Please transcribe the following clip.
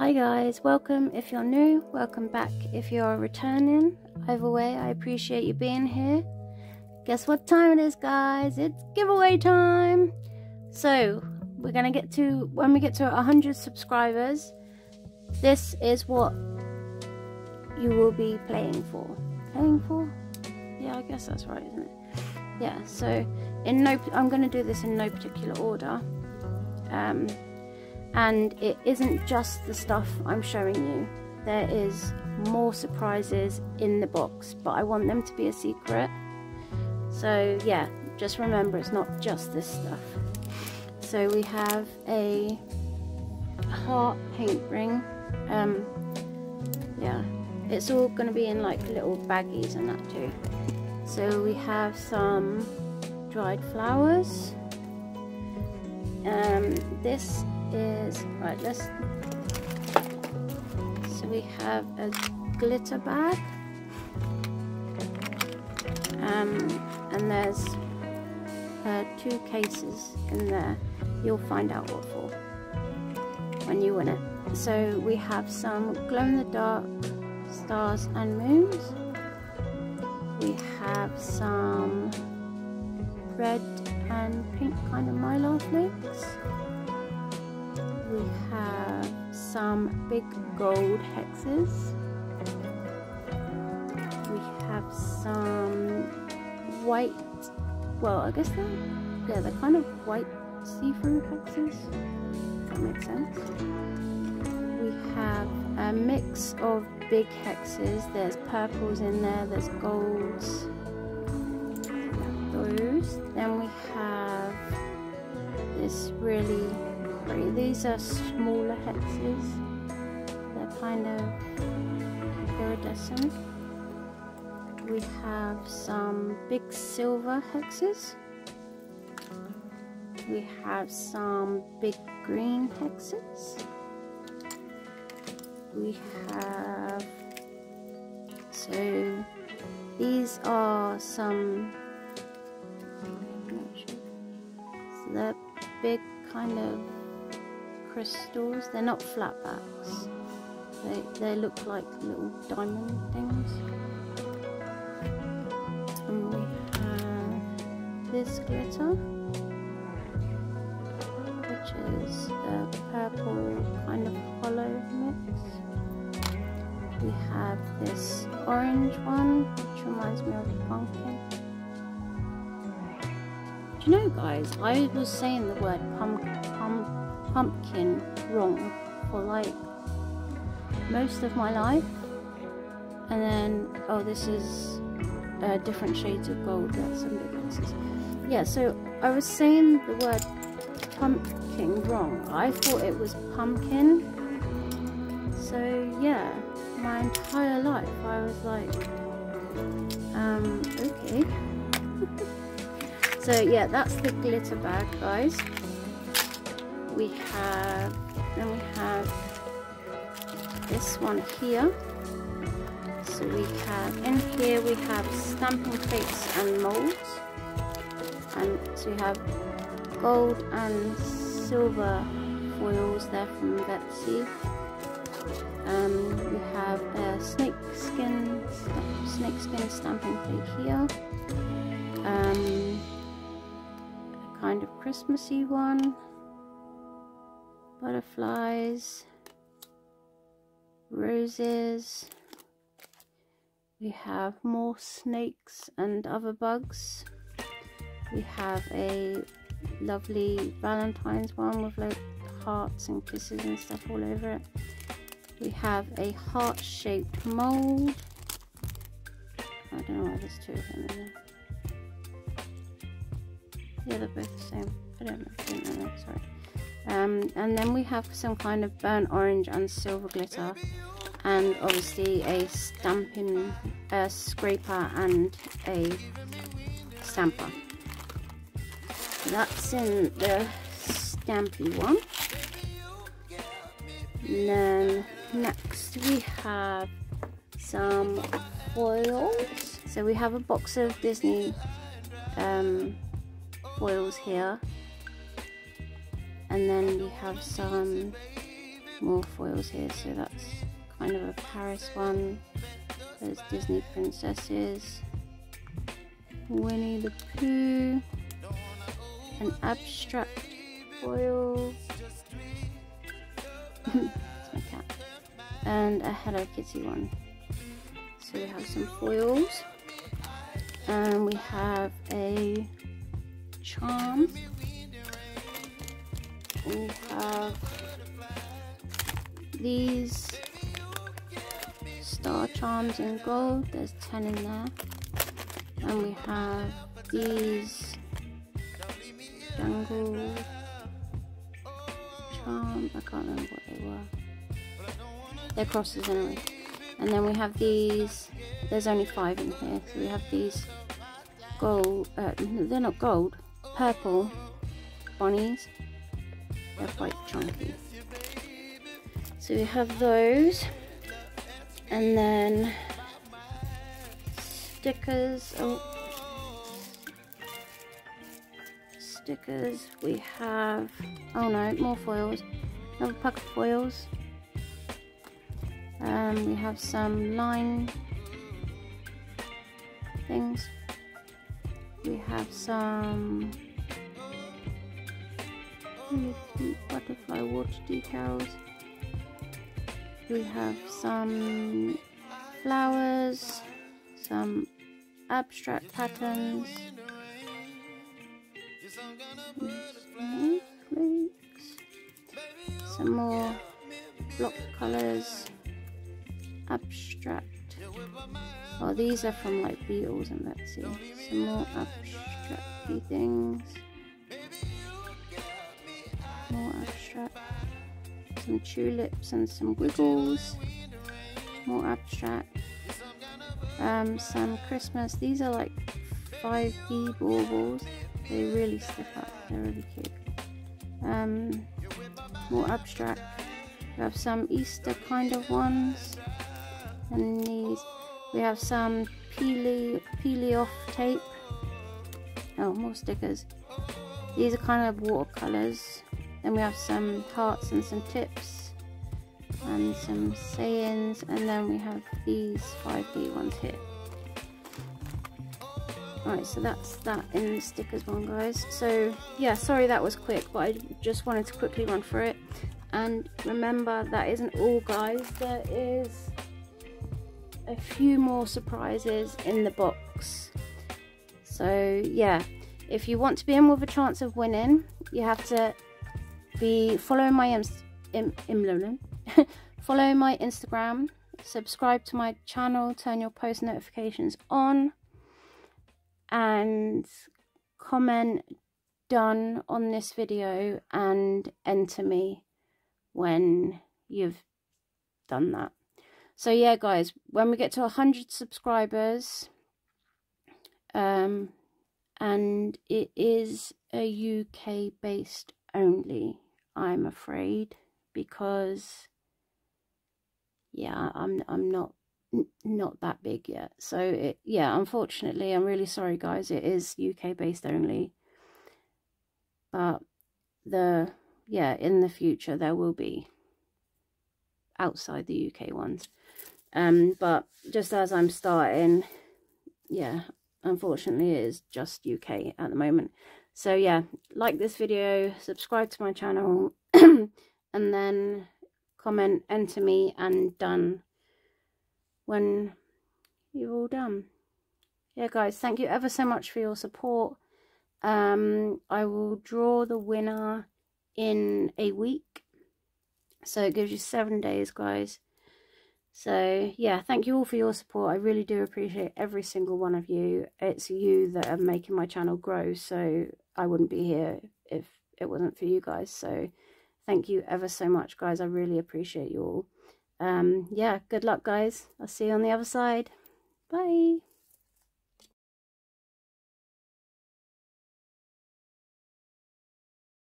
Hi guys, welcome if you're new, welcome back if you're returning. Either way, I appreciate you being here. Guess what time it is, guys? It's giveaway time. So, we're gonna get to when we get to 100 subscribers. This is what you will be playing for. Playing for? Yeah, I guess that's right, isn't it? Yeah. So, in no, I'm gonna do this in no particular order. Um, and it isn't just the stuff I'm showing you. There is more surprises in the box but I want them to be a secret. So yeah just remember it's not just this stuff. So we have a heart paint ring. Um yeah it's all going to be in like little baggies and that too. So we have some dried flowers. Um this is right let's so we have a glitter bag. Um, and there's uh, two cases in there. You'll find out what for when you win it. So we have some glow-in-the-dark stars and moons. We have some red and pink kind of some big gold hexes. We have some white, well, I guess they're, yeah, they're kind of white see-through hexes. that makes sense. We have a mix of big hexes. There's purples in there, there's golds. Those. Then we have this really these are smaller hexes. They're kind of iridescent. We have some big silver hexes. We have some big green hexes. We have so these are some so big kind of crystals. They're not flatbacks. They, they look like little diamond things. And we have this glitter, which is a purple kind of hollow mix. We have this orange one, which reminds me of a pumpkin. Do you know guys, I was saying the word pumpkin pumpkin wrong for like most of my life. And then oh this is uh, different shades of gold. That's some yeah so I was saying the word pumpkin wrong I thought it was pumpkin. So yeah my entire life I was like um okay. So yeah that's the glitter bag guys we have then we have this one here. So we have in here we have stamping plates and molds. And so we have gold and silver foils there from Vettsy. Um, we have a snake skin snake skin stamping plate here. Um, a kind of Christmassy one butterflies, roses. We have more snakes and other bugs. We have a lovely Valentine's one with like hearts and kisses and stuff all over it. We have a heart-shaped mold. I don't know why there's two of them in there. Yeah, they're both the same. I don't know. I don't know. Sorry um, and then we have some kind of burnt orange and silver glitter and obviously a stamping a scraper and a stamper. That's in the stampy one. And then next we have some foils. So we have a box of Disney um, foils here and then we have some more foils here. So that's kind of a Paris one. There's Disney princesses. Winnie the Pooh. An abstract foil. it's my cat. And a Hello Kitty one. So we have some foils. And we have a charm. We have these star charms in gold. There's 10 in there. And we have these jungle charm. I can't remember what they were. They're crosses anyway. And then we have these. There's only five in here. So we have these gold. Uh, they're not gold. Purple bunnies. They're quite chunky. So we have those. And then stickers. Oh, stickers. We have. Oh no, more foils. Another pack of foils. Um, we have some line things. We have some butterfly water decals. We have some flowers, some abstract patterns, some more block colors, abstract. Oh, these are from like Beetles and Vettsy. Some more abstract things. More abstract. Some tulips and some wiggles. More abstract. Um, some Christmas. These are like 5D baubles. They really stick up. They're really cute. Um, more abstract. We have some Easter kind of ones. And these. We have some peely, peely off tape. Oh, more stickers. These are kind of watercolors. Then we have some hearts and some tips and some sayings, and then we have these 5D ones here. Right, so that's that in the stickers one, guys. So, yeah, sorry that was quick, but I just wanted to quickly run through it. And remember, that isn't all, guys. There is a few more surprises in the box. So, yeah, if you want to be in with a chance of winning, you have to be following my im, im, follow my Instagram, subscribe to my channel, turn your post notifications on, and comment done on this video and enter me when you've done that. So yeah, guys, when we get to 100 subscribers, um, and it is a UK based only I'm afraid, because yeah, I'm I'm not not that big yet. So it, yeah, unfortunately, I'm really sorry, guys. It is UK based only, but the yeah, in the future there will be outside the UK ones. Um, but just as I'm starting, yeah, unfortunately, it is just UK at the moment. So yeah, like this video, subscribe to my channel, and then comment, enter me, and done when you're all done. Yeah, guys, thank you ever so much for your support. Um, I will draw the winner in a week. So it gives you seven days, guys. So, yeah, thank you all for your support. I really do appreciate every single one of you. It's you that are making my channel grow, so I wouldn't be here if it wasn't for you guys. So, thank you ever so much, guys. I really appreciate you all. Um, yeah, good luck, guys. I'll see you on the other side. Bye.